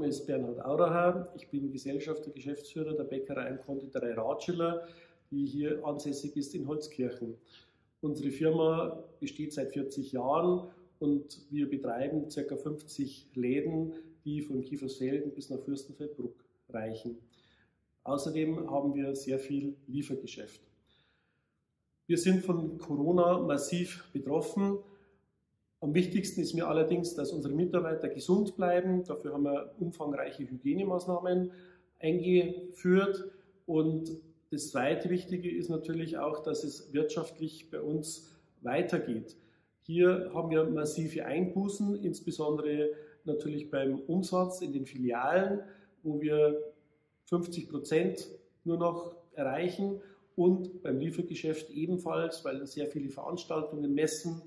Reinhard Auracher. Ich bin Gesellschafter, Geschäftsführer der Bäckerei und Konditorei Ratschiller, die hier ansässig ist in Holzkirchen. Unsere Firma besteht seit 40 Jahren und wir betreiben ca. 50 Läden, die von Kiefersfelden bis nach Fürstenfeldbruck reichen. Außerdem haben wir sehr viel Liefergeschäft. Wir sind von Corona massiv betroffen. Am wichtigsten ist mir allerdings, dass unsere Mitarbeiter gesund bleiben. Dafür haben wir umfangreiche Hygienemaßnahmen eingeführt. Und das zweite Wichtige ist natürlich auch, dass es wirtschaftlich bei uns weitergeht. Hier haben wir massive Einbußen, insbesondere natürlich beim Umsatz in den Filialen, wo wir 50 Prozent nur noch erreichen und beim Liefergeschäft ebenfalls, weil sehr viele Veranstaltungen, Messen,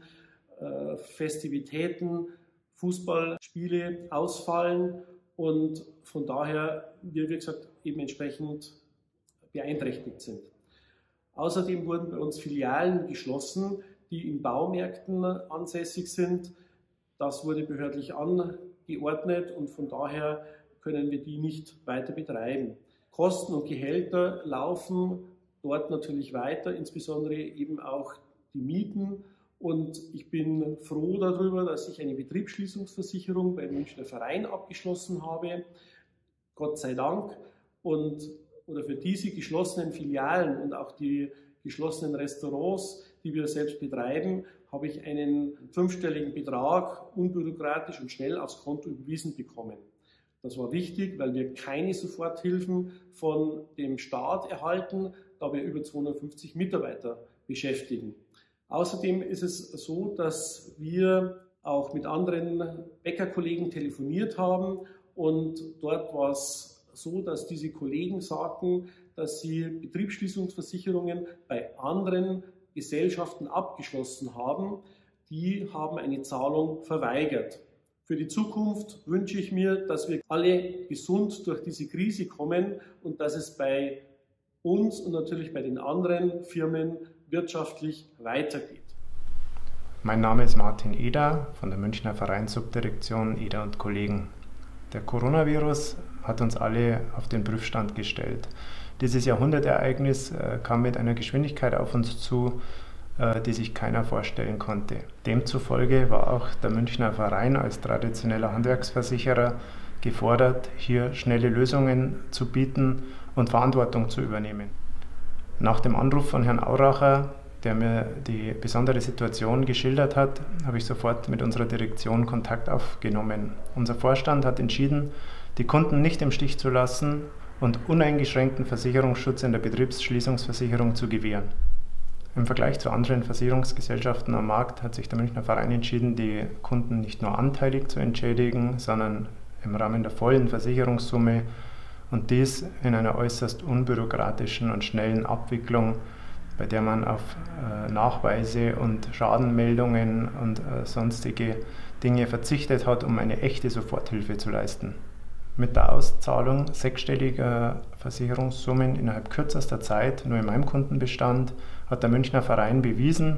äh, Festivitäten, Fußballspiele ausfallen und von daher wir, wie gesagt, eben entsprechend beeinträchtigt sind. Außerdem wurden bei uns Filialen geschlossen, die in Baumärkten ansässig sind. Das wurde behördlich angeordnet und von daher können wir die nicht weiter betreiben. Kosten und Gehälter laufen dort natürlich weiter, insbesondere eben auch die Mieten. Und ich bin froh darüber, dass ich eine Betriebsschließungsversicherung beim Münchner Verein abgeschlossen habe. Gott sei Dank. Und oder für diese geschlossenen Filialen und auch die geschlossenen Restaurants, die wir selbst betreiben, habe ich einen fünfstelligen Betrag unbürokratisch und schnell aufs Konto überwiesen bekommen. Das war wichtig, weil wir keine Soforthilfen von dem Staat erhalten, da wir über 250 Mitarbeiter beschäftigen. Außerdem ist es so, dass wir auch mit anderen Bäckerkollegen telefoniert haben und dort war es so, dass diese Kollegen sagten, dass sie Betriebsschließungsversicherungen bei anderen Gesellschaften abgeschlossen haben. Die haben eine Zahlung verweigert. Für die Zukunft wünsche ich mir, dass wir alle gesund durch diese Krise kommen und dass es bei uns und natürlich bei den anderen Firmen wirtschaftlich weitergeht. Mein Name ist Martin Eder von der Münchner Vereinssubdirektion Eder und Kollegen. Der Coronavirus hat uns alle auf den Prüfstand gestellt. Dieses Jahrhundertereignis äh, kam mit einer Geschwindigkeit auf uns zu, äh, die sich keiner vorstellen konnte. Demzufolge war auch der Münchner Verein als traditioneller Handwerksversicherer gefordert, hier schnelle Lösungen zu bieten und Verantwortung zu übernehmen. Nach dem Anruf von Herrn Auracher, der mir die besondere Situation geschildert hat, habe ich sofort mit unserer Direktion Kontakt aufgenommen. Unser Vorstand hat entschieden, die Kunden nicht im Stich zu lassen und uneingeschränkten Versicherungsschutz in der Betriebsschließungsversicherung zu gewähren. Im Vergleich zu anderen Versicherungsgesellschaften am Markt hat sich der Münchner Verein entschieden, die Kunden nicht nur anteilig zu entschädigen, sondern im Rahmen der vollen Versicherungssumme und dies in einer äußerst unbürokratischen und schnellen Abwicklung, bei der man auf äh, Nachweise und Schadenmeldungen und äh, sonstige Dinge verzichtet hat, um eine echte Soforthilfe zu leisten. Mit der Auszahlung sechsstelliger Versicherungssummen innerhalb kürzester Zeit, nur in meinem Kundenbestand, hat der Münchner Verein bewiesen,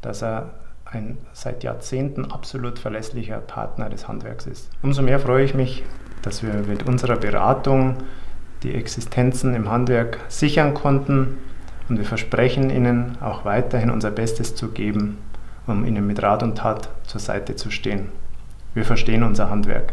dass er ein seit Jahrzehnten absolut verlässlicher Partner des Handwerks ist. Umso mehr freue ich mich, dass wir mit unserer Beratung die Existenzen im Handwerk sichern konnten und wir versprechen Ihnen auch weiterhin unser Bestes zu geben, um Ihnen mit Rat und Tat zur Seite zu stehen. Wir verstehen unser Handwerk.